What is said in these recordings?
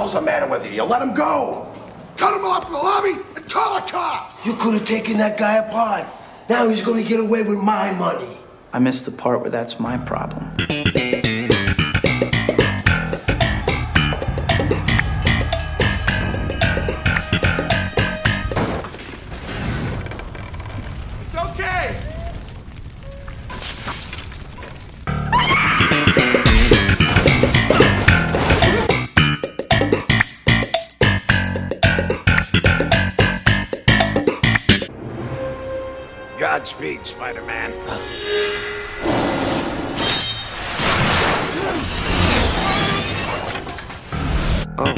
hell's the matter with you? You let him go. Cut him off in the lobby and call the cops. You could have taken that guy apart. Now he's gonna get away with my money. I missed the part where that's my problem. Godspeed, Spider-Man. Oh.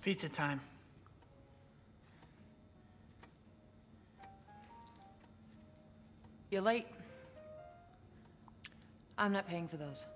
Pizza time. You're late. I'm not paying for those.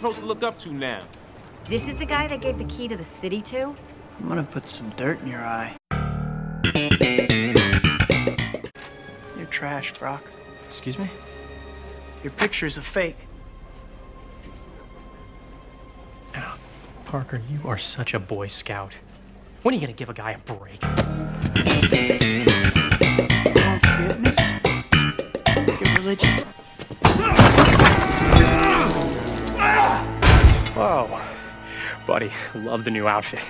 Supposed to look up to now? This is the guy that gave the key to the city to? I'm gonna put some dirt in your eye. You're trash, Brock. Excuse me? Your picture's a fake. Oh, Parker, you are such a Boy Scout. When are you gonna give a guy a break? You want forgiveness? Your religion. Whoa. Buddy, love the new outfit.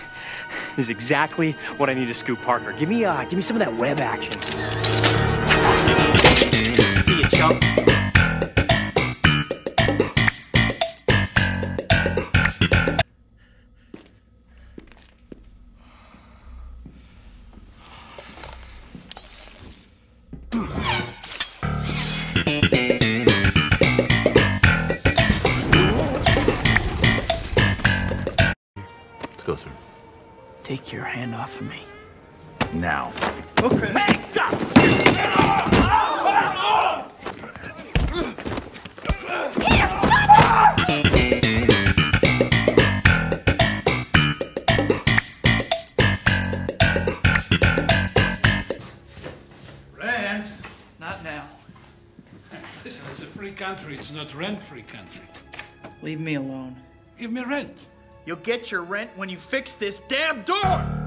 This is exactly what I need to scoop Parker. Give me uh give me some of that web action. See chump. Let's go, sir. Take your hand off of me. Now. Okay. Rent? Not now. Listen, it's a free country. It's not rent-free country. Leave me alone. Give me rent. You'll get your rent when you fix this damn door!